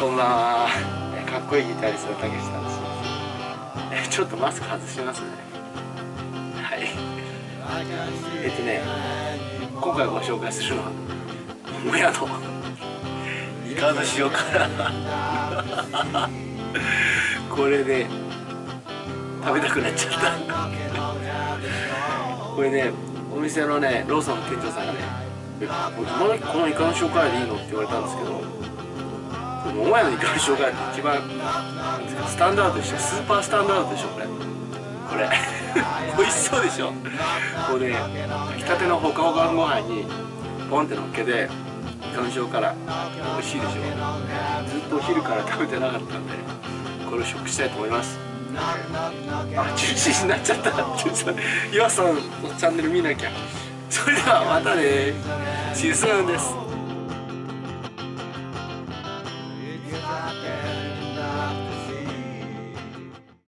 そんな、かっこいいギター、それたけしさんです。えちょっとマスク外しますね。はい。えっとね今回ご紹介するのはもやのイカの塩辛。これで、ね、食べたくなっちゃった。これねお店のねローソンの店長さんがね「このイカの塩辛でいいの?」って言われたんですけど桃屋のイカの塩辛って一番スタンダードでしょ。スーパースタンダードでしょこれ。これ。美味しそうでしょ。これね炊きたてのほかほかご飯にポンってのっけてイカの塩辛美味しいでしょ。ずっとお昼から食べてなかったんでこれを食したいと思います。あ中止になっちゃった。岩さんのチャンネル見なきゃ。それではまたね。See you soon です。